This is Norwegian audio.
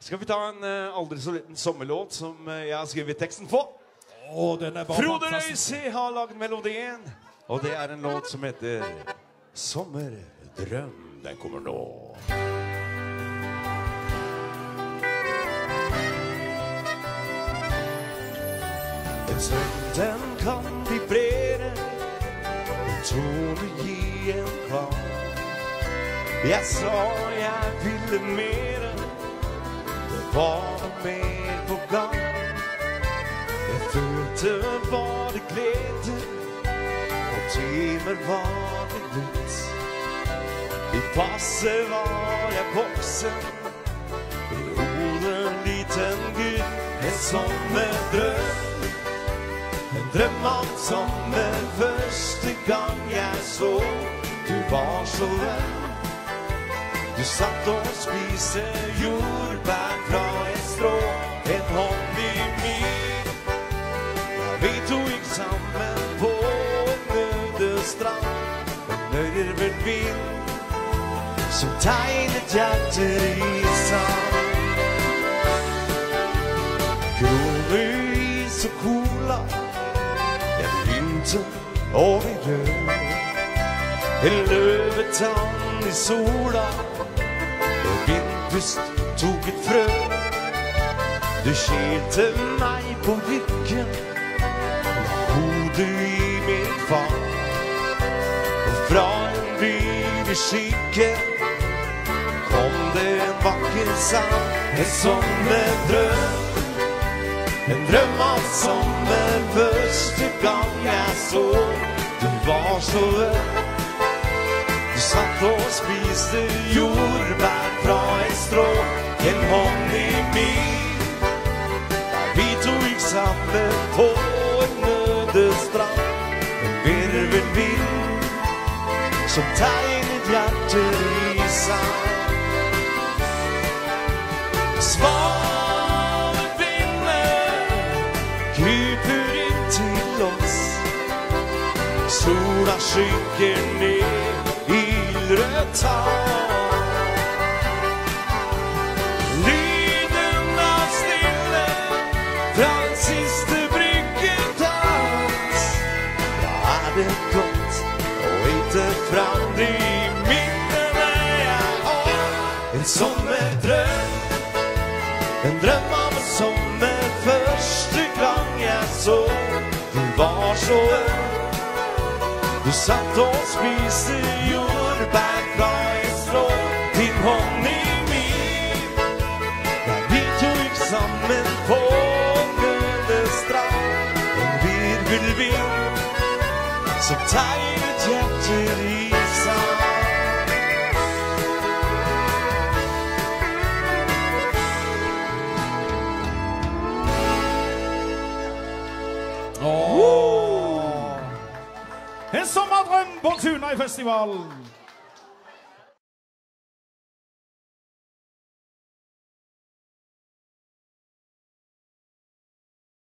Skal vi ta en eh, aldri så liten sommerlåt som eh, jeg har skrevet teksten på? Oh, Frode. Røise har lagd melodien, og det er en låt som heter Sommerdrøm. Den kommer nå. En sønn den kan vibrere, en tone gi en klang. Jeg sa jeg ville mere, var noe mer på gang. Jeg følte bare glede, og timer var det nytt. I passet var jeg voksen, i hodet liten gutt. En sommerdrøm, en drøm om sommer første gang jeg så du var så venn. Du satt og spiste jordbær fra et strå, en hånd i min. Ja, vi to gikk sammen på en øde strand, en mørvelvind som tegnet hjerter i sand. Kroneis og cola, jeg begynte å bli rød. En løvetann i sola, vindpust tok et frø. Du kilte meg på ryggen, la hodet i min fang. Og fra en by i skygge kom det en vakker sang. En sommerdrøm, en drøm av sommer første gang jeg så du var så rød. Du satt og spiste jordbær Da vi to gikk sammen på en nødestrand En en virvelvind som tegnet hjerter i sand. Svanevinden kryper inn til oss. Sola synker ned i rødt hav. Siste bryggedans. Da er det godt å hitte fram de minnene jeg har. En sommerdrøm, en drøm av en sommer første gang jeg så du var så øm. Du satt og spiste jordbær fra en strå, din hånd i min. Der vi to gikk sammen på virvelvind som tegnet hjerter i sand. Åh. En sommerdrøm på Tunøyfestivalen.